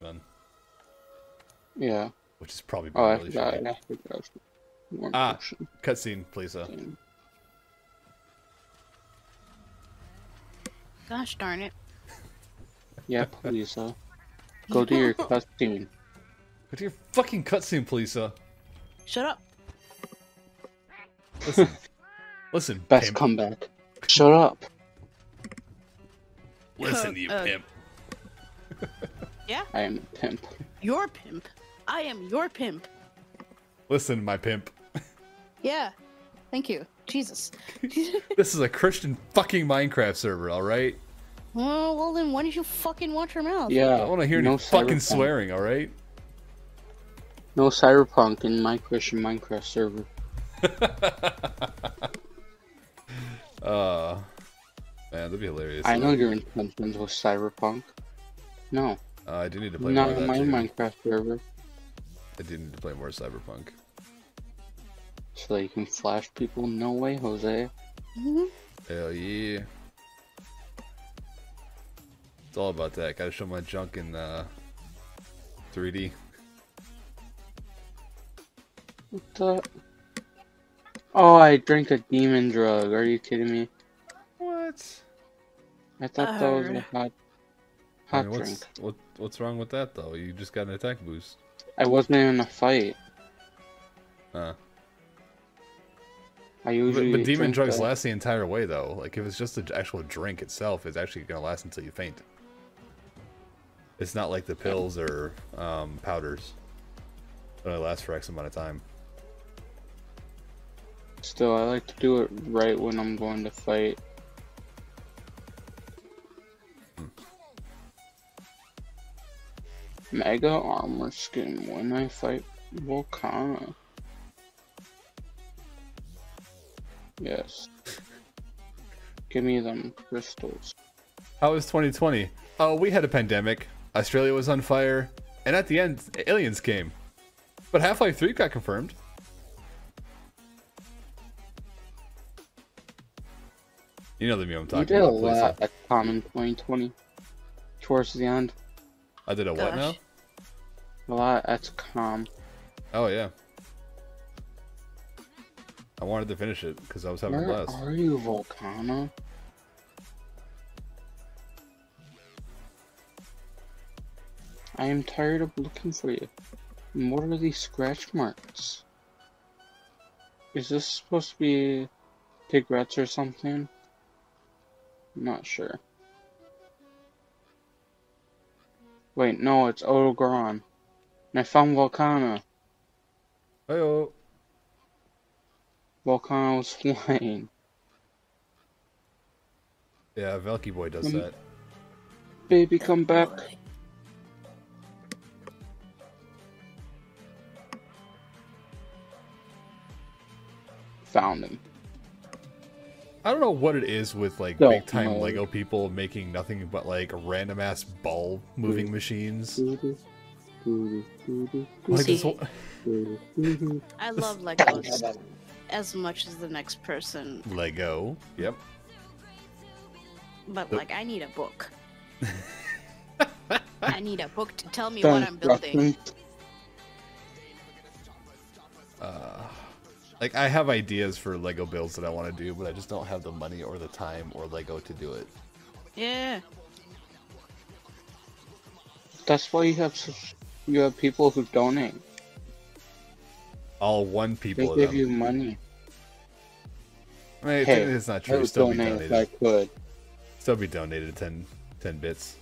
Then, Yeah. which is probably Oh, I really forgot. shitty. I forgot. Ah. motion. Cutscene, please. Uh. Gosh darn it. Yeah, please. Uh, go to your cutscene. Go to your fucking cutscene, please. Uh. Shut up. Listen. Listen, Best pimp. comeback. Shut up. Listen, you Uh, pimp. I am a pimp. Your pimp. I am your pimp. Listen, my pimp. Yeah. Thank you. Jesus. This is a Christian fucking Minecraft server, alright? well, well, then why don't you fucking watch your mouth? Yeah. I don't want to hear no any fucking cyberpunk. swearing, alright? No cyberpunk in my Christian Minecraft server. Uh. Man, that'd be hilarious. I know your intentions with cyberpunk. No, Uh, I do need to play not more of that my too. Minecraft server. I do need to play more Cyberpunk. So that you can flash people. No way, Jose. Mhm. Hell yeah. It's all about that. Gotta show my junk in uh, 3D. What the? Oh, I drank a demon drug. Are you kidding me? What? I thought that was a Arr. Hot, I mean, drink. what's, what, what's wrong with that, though? You just got an attack boost. I wasn't in a fight. Uh, I but, usually. but demon drink drugs that. last the entire way, though. Like, if it's just the actual drink itself, it's actually gonna last until you faint. It's not like the pills or um, powders. It only lasts for X amount of time. Still, I like to do it right when I'm going to fight. Mega armor skin when I fight Volcana. Yes. Give me them crystals. How was 2020? Oh, we had a pandemic. Australia was on fire, and at the end, aliens came. But Half-Life 3 got confirmed. You know the meme I'm You did a about. Lisa. lot at Common 2020. Towards the end. I did a what now? Lot at Com. Oh yeah. I wanted to finish it because I was having a Where blast. are you, Volcano? I am tired of looking for you. And what are these scratch marks? Is this supposed to be pigrets or something? I'm not sure. Wait, no, it's Odogaron. And I found Volcana. Hey-oh. Volcana was flying. Yeah, Velky Boy does Um, that. Baby, come back. Found him. I don't know what it is with like No, big time no. Lego people making nothing but like random ass ball moving Mm. machines. See. whole- doo-doo, doo-doo. I love Legos as much as the next person, Lego. Yep. but like I need a book. I need a book to tell me Dun, what I'm building. Uh, like I have ideas for Lego builds that I want to do, but I just don't have the money or the time or Lego to do it. Yeah. That's why you have such, you have people who donate. All one people. of give them. you money. I mean, Hey, it's not I true. would Still be donate if I donated. could. Still be donated 10, 10 bits.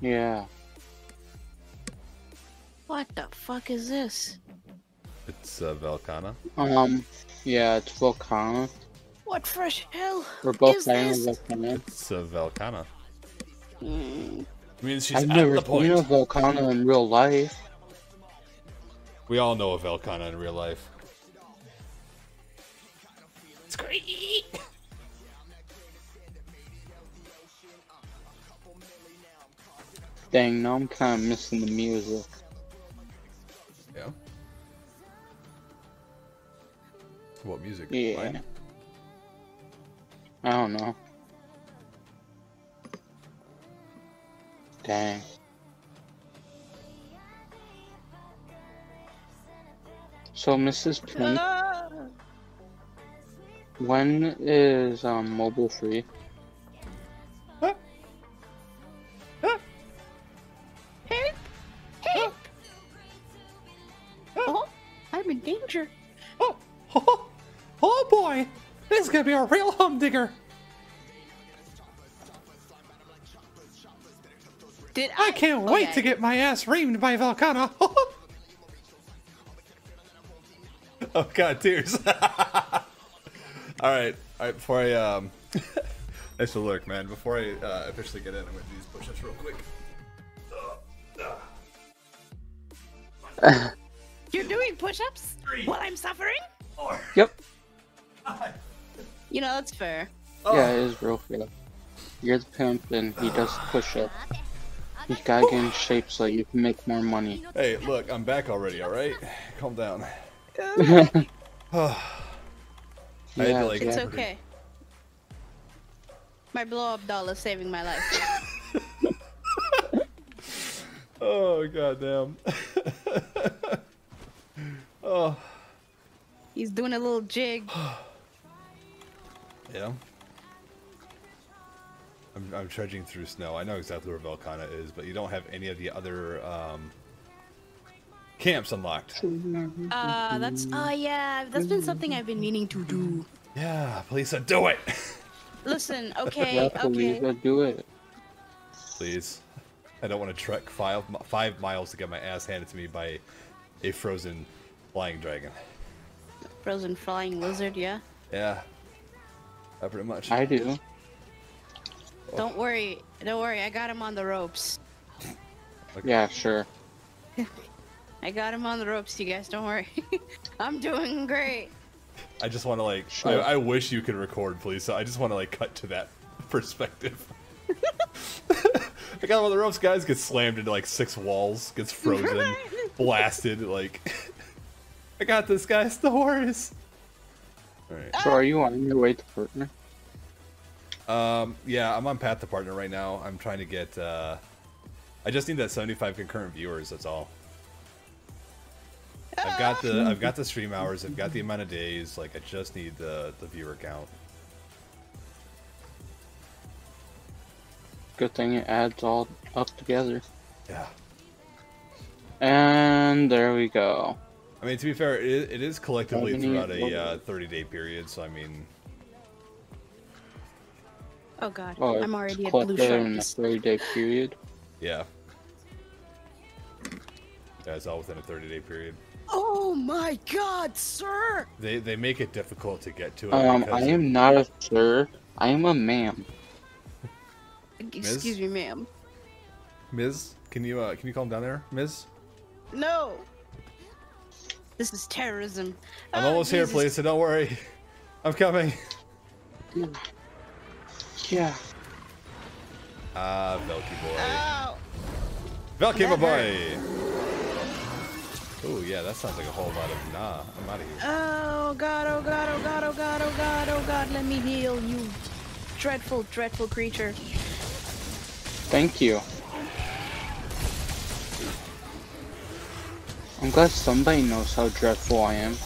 Yeah. What the fuck is this? It's uh, Velkhana. Um. Yeah, it's Volcana. What fresh hell We're both is playing this? Volcana. It's uh, Velkhana. Mm, I mean, she's I've at never the seen a point. Volcana in real life. We all know a Velkhana in real life. It's great. Dang, now I'm kind of missing the music. Yeah. What music? Yeah. Mine? I don't know. Dang. So, Mrs. Pink, Ah! when is um, mobile free? Help! Help! Oh, I'm in danger. Oh, oh, oh boy! This is gonna be a real humdinger! Did I? I can't wait to get my ass reamed by Volcana! oh god, tears! alright, alright, before I, um... Nice to lurk, man. Before I uh, officially get in, I'm gonna do these push-ups real quick. You're doing push-ups Three. while I'm suffering? Four, Yep. five. You know that's fair. Yeah, it is real fair. You're the pimp and he does push up. You gotta get in shape so you can make more money. Hey, look, I'm back already, alright? Calm down. yeah, had to, like, It's yeah. okay. My blow-up doll is saving my life. Oh, goddamn. oh, He's doing a little jig. yeah. I'm, I'm trudging through snow. I know exactly where Velkhana is, but you don't have any of the other um, camps unlocked. Uh, that's oh yeah, that's been something I've been meaning to do. Yeah, please uh, do it. Listen, okay, Yeah, okay. Felicia, do it. please. I don't want to trek five five miles to get my ass handed to me by a frozen flying dragon. Frozen flying lizard, yeah. Yeah, uh, pretty much. I do. Don't worry, don't worry. I got him on the ropes. Yeah, sure. I got him on the ropes, you guys. Don't worry. I'm doing great. I just want to like. Sure. I, I wish you could record, please. So I just want to like cut to that perspective. I got him on the ropes, guys. Gets slammed into like six walls. Gets frozen, blasted. Like, I got this, guys. No worries. All right. So are you on your way to partner? Um. Yeah, I'm on path to partner right now. I'm trying to get. uh I just need that 75 concurrent viewers. That's all. I've got the I've got the stream hours. I've got the amount of days. Like I just need the the viewer count. Good thing it adds all up together. Yeah. And there we go. I mean, to be fair, it, it is collectively throughout a uh, 30 day period. So I mean, Oh god, Oh, I'm already at blue that in a 30 day period. yeah. Yeah, it's all within a 30 day period. Oh my god, sir! They they make it difficult to get to it. Um, I am not a sir. I am a ma'am. Excuse me, ma'am. Ms. Can you uh, can you calm down there, Ms. No. This is terrorism. I'm Oh, almost here, please. So don't worry. I'm coming. Yeah. Ah, Velky boy. Ow! Velky my boy. Oh yeah, that sounds like a whole lot of nah. I'm out of here. Oh god, oh god, oh god, oh god, oh god, oh god, let me heal you. Dreadful, dreadful creature. Thank you. I'm glad somebody knows how dreadful I am.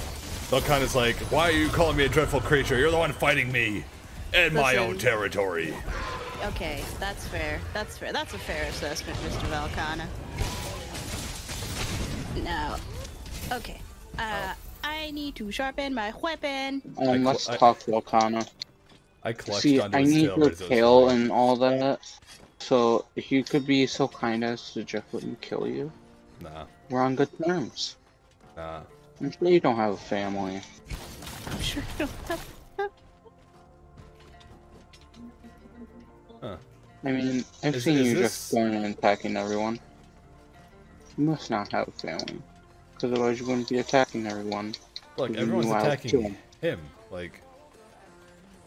Velkan is like, why are you calling me a dreadful creature? You're the one fighting me in my own territory. Okay, that's fair. That's fair. That's a fair assessment, Mr. Velkhana. Now, okay. Uh, I need to sharpen my weapon. Um, I- let's I- talk Volcano. I clutched See, onto I need tail. your as it was tail flying. and all that. So, if you could be so kind as to just let me kill you, Nah, we're on good terms. nah. I'm sure you don't have a family. I'm sure you don't have. Huh. I mean, I've Is- seen is you this- just going and attacking everyone. You must not have a family. Because otherwise you wouldn't be attacking everyone. Look, everyone's knew I would attacking him. him. Like,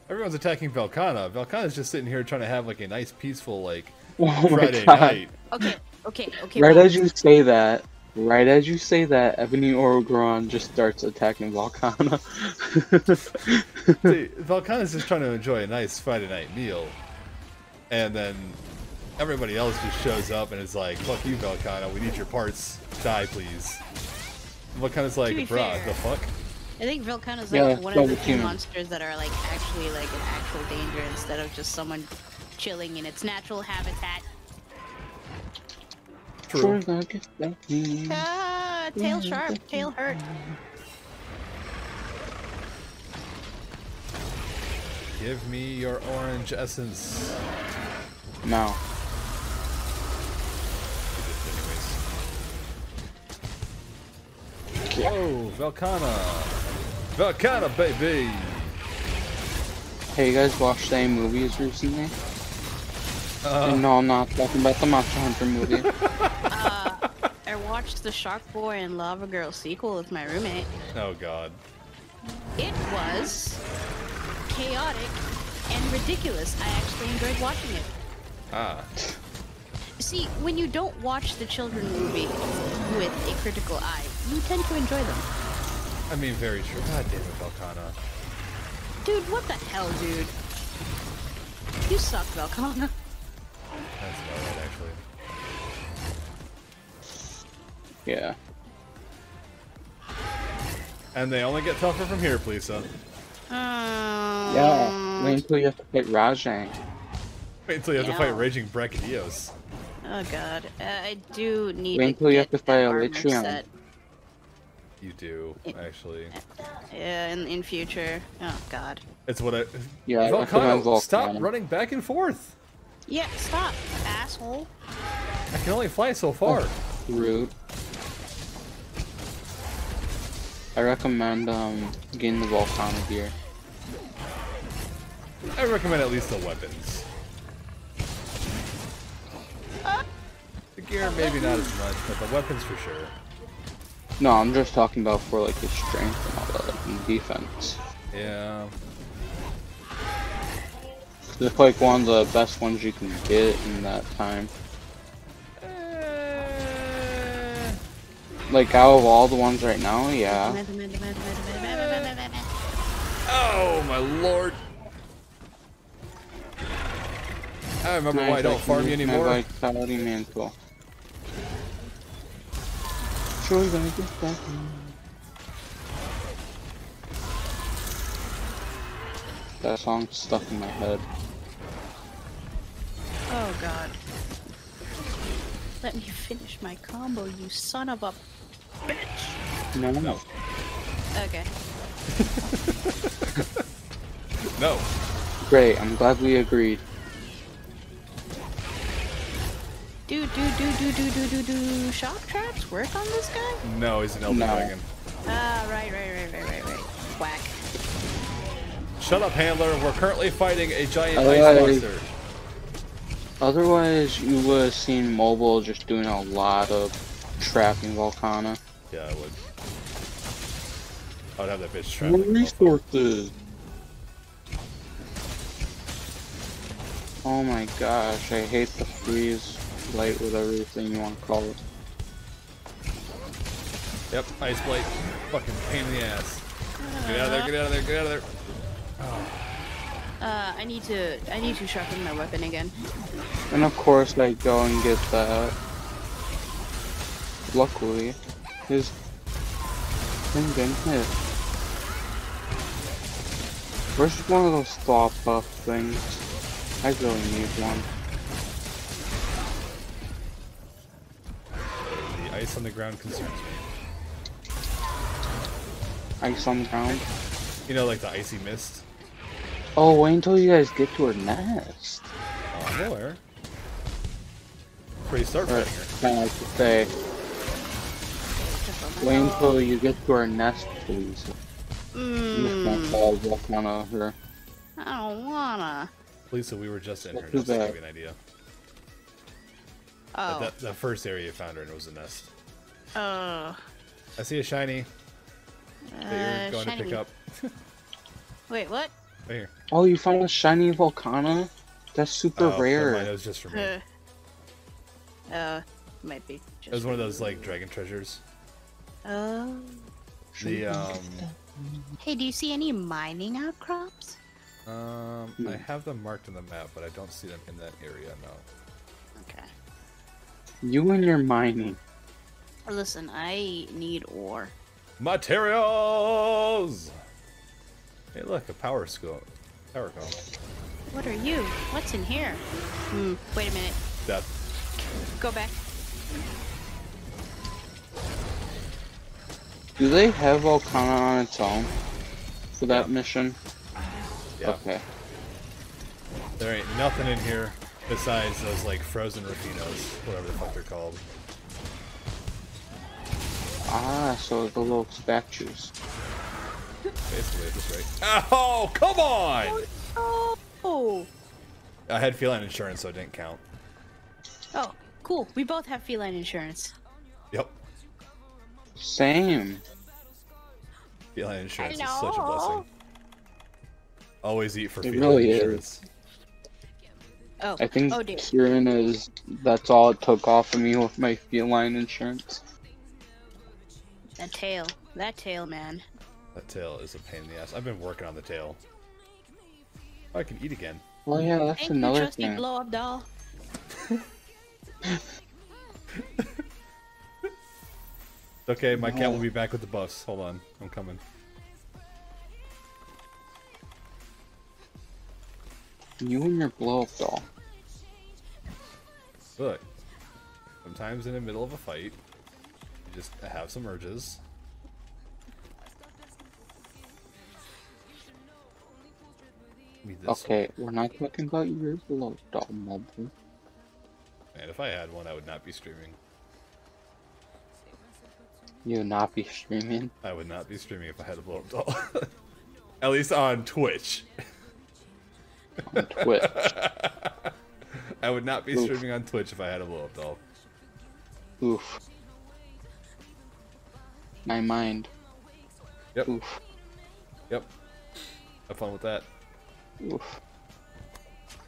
everyone's attacking Velkhana. Velkhana's just sitting here trying to have like a nice, peaceful like Oh my Friday god. night. Okay, okay, okay. Right Bob. as you say that, right as you say that, Ebony Odogaron just starts attacking Volcana. See, Velkhana's just trying to enjoy a nice Friday night meal. and then everybody else just shows up and is like, "Fuck you, Velkhana. We need your parts. Die, please." And Velkhana's like, be "Bruh, fair- the fuck." I think Velkhana's Yeah, like one of the double few monsters that are like actually like an actual danger instead of just someone chilling in its natural habitat. True. Sure, gonna get back me. Ah, tail sharp, tail hurt. Give me your orange essence. No. Whoa, Velkhana. Velkhana, baby. Hey, you guys watched any movies recently? Uh, no, I'm not talking about the Monster Hunter movie. I watched the Shark Boy and Lava Girl sequel with my roommate. Oh god. It was chaotic and ridiculous. I actually enjoyed watching it. Ah. See, when you don't watch the children movie with a critical eye, you tend to enjoy them. I mean, very true. God damn it, Velkhana. Dude, what the hell, dude? You suck, Velkhana. That's about right, actually. Yeah. And they only get tougher from here, Lisa. Um, Yeah. Wait until you have to fight Rajang. Wait until you have to fight Raging Brachydios. Oh god, uh, I do need Wait to until you have to fight that a armor set. You do, actually. Yeah, in, in future. Oh god. It's what I. Yeah, I recommend Volcano, stop running back and forth. Yeah, stop, asshole. I can only fly so far. Rude. I recommend um getting the Volcano gear. I recommend at least the weapons. The gear, maybe not as much, but the weapons for sure. No, I'm just talking about for like his strength and all that, like in defense. Yeah. It's like one of the best ones you can get in that time. Like out of all the ones right now, yeah. Oh my lord! I remember why I don't farm you My anymore. Vitality mantle. Sure, gonna get back. That song's stuck in my head. Oh god. Let me finish my combo, you son of a bitch. No, no. Okay. No. Great, I'm glad we agreed. Do do do do do do do do shock traps work on this guy? No, he's an Elder No. Dragon. Ah, right, right, right, right, right, right. Whack. Shut up, handler. We're currently fighting a giant Oh, ice monster. Otherwise, you would have seen Mobile just doing a lot of trapping Volcana. Yeah, I would. I would have that bitch trapped. like resources. Oh my gosh, I hate the freeze light, with everything you want to call it. Yep, ice blade. Fucking pain in the ass. Get out of there, get out of there, get out of there. Uh, I need to, I need to sharpen my weapon again. And of course, I go and get that. Luckily, his thing didn't hit. Where's one of those thaw puff things? I really need one. The ice on the ground concerns me. Ice on the ground. You know, like the icy mist. Oh, wait until you guys get to her nest. Oh, I'm aware. Before start Or, fighting her. kind of like to say, wait until you get to our nest, please. I'm just gonna Mmm. call Volcano her. I don't wanna. Lisa, we were just in What her, is just to give you an idea. Oh. That, that first area you found her in was a nest. Uh. I see a shiny that Uh, you're going to pick shiny. up. Wait, what? Right here. Oh, you found a shiny Volcano? That's super Oh, rare. mind, It was just for me. Uh, uh, might be. It was one of those like dragon treasures. Oh. The um, Hey, do you see any mining outcrops? Um, Hmm. I have them marked on the map, but I don't see them in that area. No. Okay. You and your mining. Listen, I need ore. Materials. Hey, look, a power scope. Power cone. What are you? What's in here? Hmm. Wait a minute. Death. Go back. Do they have Volcana on its own for that Yeah. mission? Yeah. Okay. There ain't nothing in here besides those like frozen Raphinos, whatever the fuck they're called. Ah, so the little statues. Basically, just right. Oh, come on! Oh. I had feline insurance, so it didn't count. Oh, cool. We both have feline insurance. Yep. Same. Feline insurance is such a blessing. Always eat for It feline really is. insurance. Oh. I think Oh dear. Kieran is. That's all it took off of me with my feline insurance. That tail. That tail, man. That tail is a pain in the ass. I've been working on the tail. Oh, I can eat again. Well, yeah, that's Thank you, another trusty thing. blow up doll. Okay, my cat will be back with the buffs. Hold on, I'm coming. You and your blow up doll. Look, sometimes in the middle of a fight, you just have some urges. Okay, we're not talking about your blow up doll, mobile. And if I had one, I would not be streaming. You would not be streaming. I would not be streaming if I had a blow up doll. At least on Twitch. on Twitch. I would not be Oof. streaming on Twitch if I had a blow up doll. Oof. My mind. Yep. Oof. Yep. Have fun with that. Oof.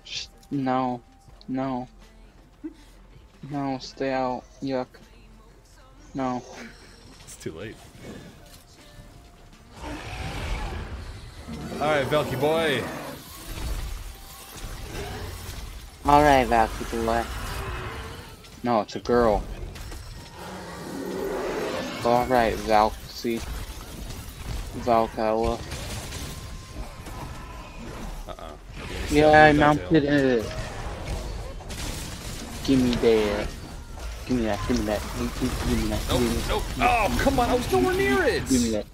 Just, no. No. No, stay out. Yuck. No. Too late. Alright, Velky boy. Alright, Valkyrie. No, it's a girl. Alright, Valky. Valkala. Uh-uh. Yeah, I mounted it. Give me that. Give me that. Give me that. Give, me that. Nope, Give me that. nope. Oh, come on, I was nowhere near it! Give me that.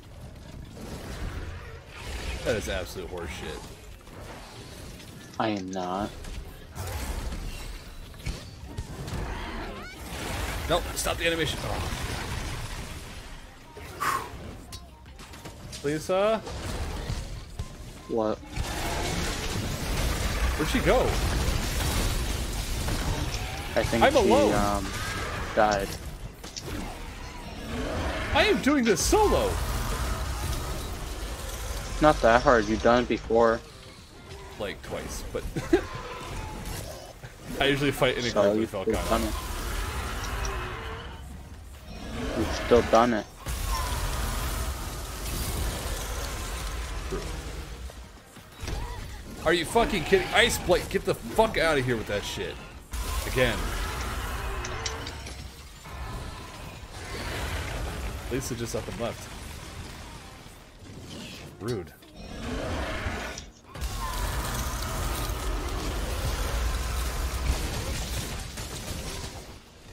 That is absolute horseshit. I am not. Nope, stop the animation. Oh. Lisa? What? Where'd she go? I think I'm she alone. um died. I am doing this solo! Not that hard. You've done it before. Like, twice, but... I usually fight in a So group with Falcon. it. You've still done it. Are you fucking kidding? Ice Blade, get the fuck out of here with that shit. Again. Lisa just up and left. Rude.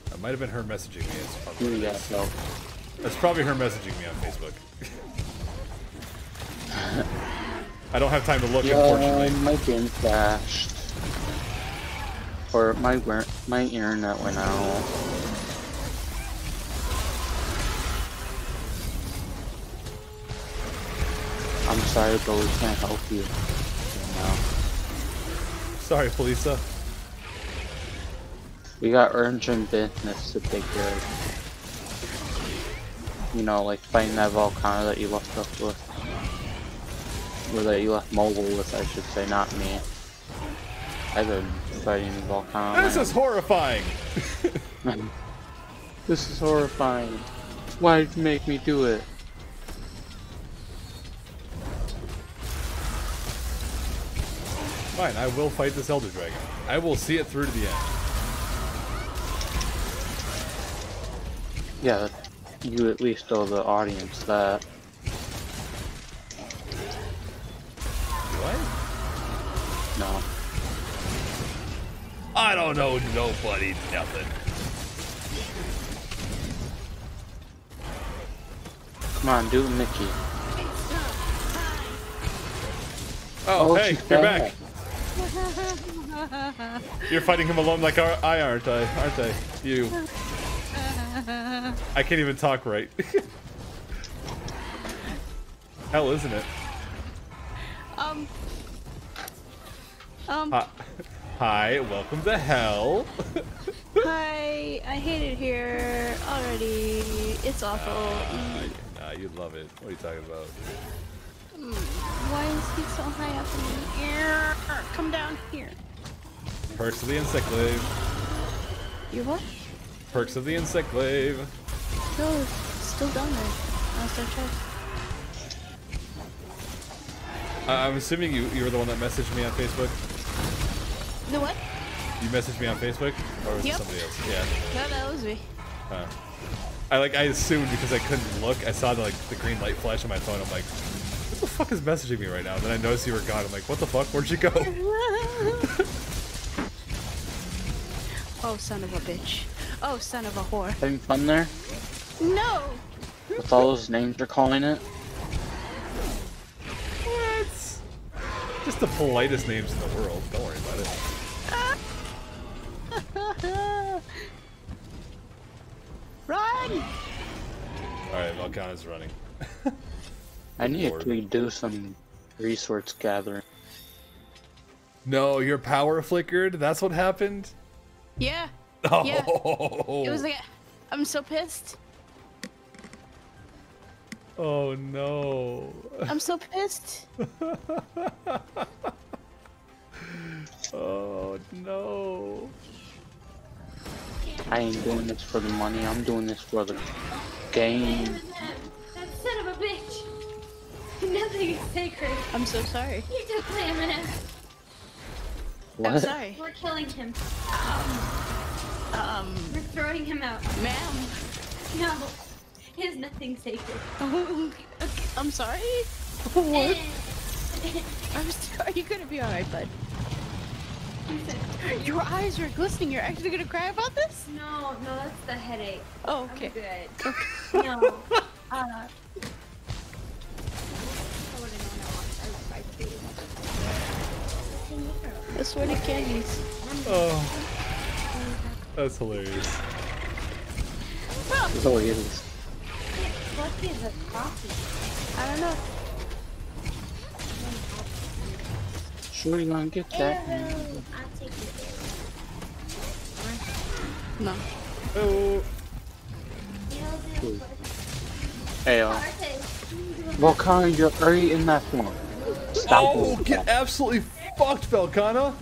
That might have been her messaging me. It's probably, mm, You got that's probably her messaging me on Facebook. I don't have time to look, Yeah, unfortunately. my game crashed. Or my my internet went out. I'm sorry, but we can't help you. No. Sorry, Felisa. We got urgent business to take care of. You know, like fighting that volcano that you left us with. Or that you left mobile with, I should say, not me. I've been fighting the volcano. This is horrifying. This is horrifying. Why did you make me do it? Fine, I will fight this Elder Dragon. I will see it through to the end. Yeah, you at least owe the audience that. Do I? No. I don't know nobody nothing. Come on, do Mickey. Oh, hey, you're back. You're fighting him alone like I I aren't I? Aren't I? You. I can't even talk right. Hell, isn't it? Um. Um. Hi, hi welcome to hell. Hi. I hate it here already. It's awful. Mm, Nah, you'd love it. What are you talking about? mm, Why is he so high up in the air? Come down here. Perks of the Encyclave. You what? Perks of the Encyclave. No, it's still down there. Last I checked. Uh, I'm assuming you you were the one that messaged me on Facebook. The what? You messaged me on Facebook, or was Yep. it somebody else? Yeah. No, that was me. Huh. I like I assumed because I couldn't look. I saw the like the green light flash on my phone. I'm like, what the fuck is messaging me right now? Then I noticed you were gone. I'm like, what the fuck? Where'd you go? oh, son of a bitch. Oh, son of a whore. Having fun there? No! With all those names you're calling it? what? Just the politest names in the world. Don't worry about it. Run! All right, Velkhana's running. I need Lord. to do some resource gathering. No, your power flickered. That's what happened. Yeah, Oh. Yeah. it was oh. like, I'm so pissed. Oh no. I'm so pissed. Oh no. I ain't doing this for the money, I'm doing this for the game. That son of a bitch! Nothing is sacred. I'm so sorry. You took Lamina. I'm sorry. We're killing him. Um, We're throwing him out. ma'am. No. He has nothing sacred. Oh, I'm sorry. What? I'm sorry. You're gonna be alright, bud. Your eyes are glistening. You're actually gonna cry about this? no, no, that's the headache. Oh, I'm okay. good. No. Uh. That's what it candies. Oh. That's hilarious. So it is. What is a coffee? I don't know. Sure you gonna get that? Ew. I'll take it. No. Oh. Cool. Hey, uh, Arte. well, Connor, you're already in that form. Stop Oh, get absolutely fucked, Velkhana.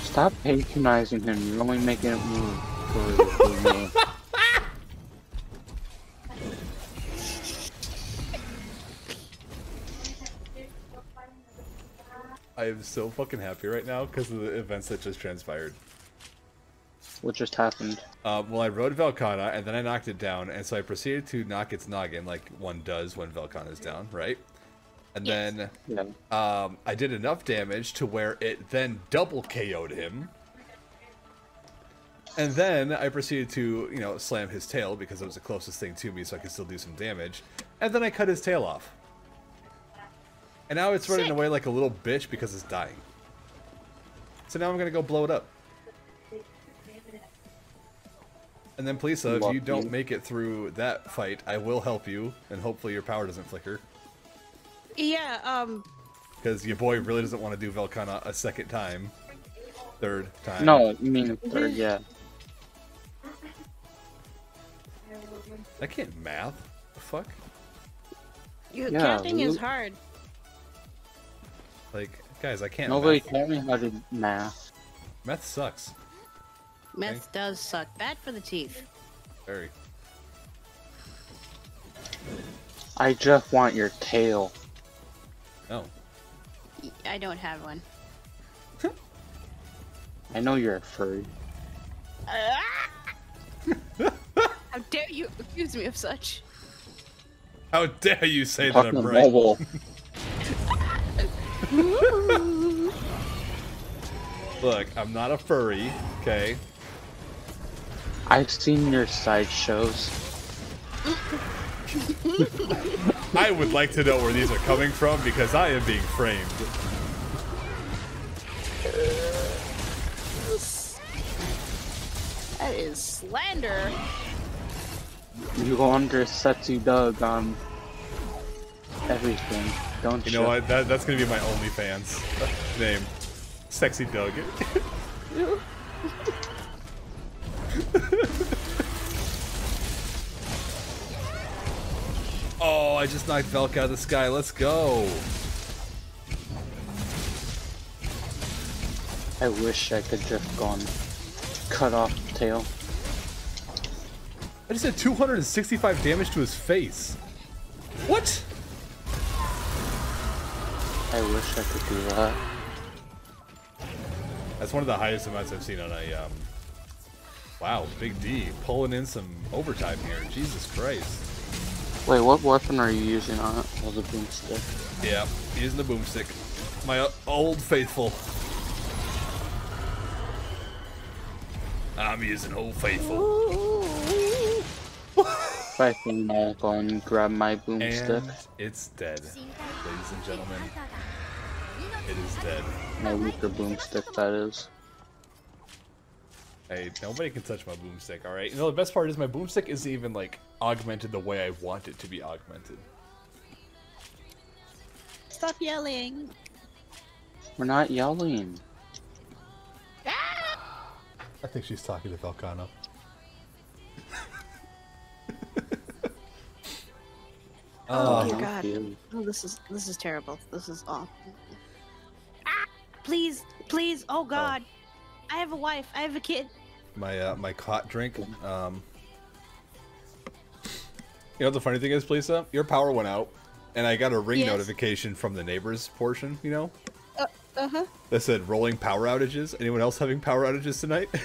Stop patronizing him. You're only making it move for, for me. I am so fucking happy right now because of the events that just transpired. What just happened? Uh, well, I rode Velkhana and then I knocked it down, and so I proceeded to knock its noggin like one does when Velkhana is down, right? And Yes. then Yeah. um, I did enough damage to where it then double KO'd him. And then I proceeded to, you know, slam his tail because it was the closest thing to me, so I could still do some damage. And then I cut his tail off. And now it's running away like a little bitch because it's dying. So now I'm gonna go blow it up. And then, please, if you don't you. make it through that fight, I will help you, and hopefully your power doesn't flicker. Yeah. Um. Because your boy really doesn't want to do Velkhana a second time. Third time. No, you mean third, yeah. I can't math. The fuck? You, Yeah, counting is hard. Like, guys, I can't Nobody math. taught me how to math. Math sucks. Meth does suck. Bad for the teeth. Very. I just want your tail. No. I don't have one. I know you're a furry. How dare you accuse me of such? How dare you say that Talking I'm to right? Look, I'm not a furry, okay? I've seen your sideshows. I would like to know where these are coming from because I am being framed. That is slander. You go under Sexy Doug on everything, don't You you? know what? That, that's gonna be my OnlyFans name. Sexy Doug. oh, I just knocked Velk out of the sky. Let's go. I wish I could just gone cut off the tail. I just did 265 damage to his face. What? I wish I could do that. That's one of the highest amounts I've seen on a, um... Wow, Big D, pulling in some overtime here. Jesus Christ. Wait, what weapon are you using on it? Oh, the boomstick. Yeah, using the boomstick. My old faithful. I'm using Old Faithful. If I can uh, go and grab my boomstick, And it's dead. Ladies and gentlemen, it is dead. my weaker boomstick that is. Hey, nobody can touch my boomstick, alright? You know, the best part is my boomstick isn't even, like, augmented the way I want it to be augmented. Stop yelling. We're not yelling. I think she's talking to Falcano. Oh, I dear God. feel- Oh, this is this is terrible. This is awful. Ah! Please, please. Oh God. I have a wife. I have a kid. My, uh, my cot drink, um... You know what the funny thing is, Lisa? Your power went out, and I got a ring Yes. notification from the neighbors portion, you know? Uh huh. that said rolling power outages. Anyone else having power outages tonight?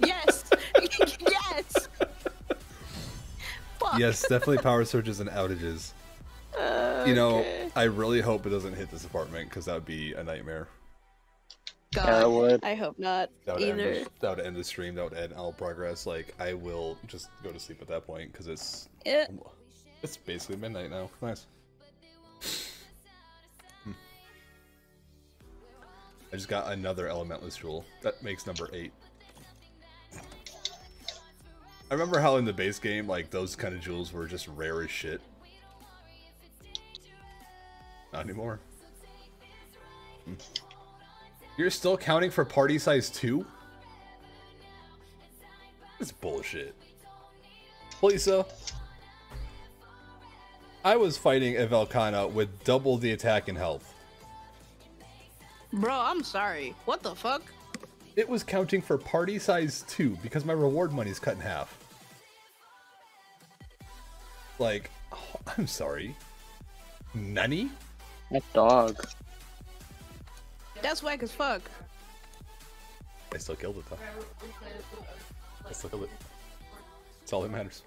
Yes. yes. Fuck. yes, definitely power surges and outages. You know, I really hope it doesn't hit this apartment because that would be a nightmare. God. Yeah, it would. I hope not. That would, end Either. the, that would end the stream. That would end all progress. Like I will just go to sleep at that point because it's Yeah. it's basically midnight now. Nice. Hmm. I just got another elementless jewel. That makes number eight. I remember how in the base game, like those kind of jewels were just rare as shit. Not anymore. Hmm. You're still counting for party size two? It's bullshit. Lisa, I was fighting a Velkhana with double the attack and health. Bro, I'm sorry. What the fuck? It was counting for party size 2 because my reward money's cut in half. Like, oh, I'm sorry. Nani? That dog. That's whack as fuck. I still killed it though. I still killed it. That's all that matters.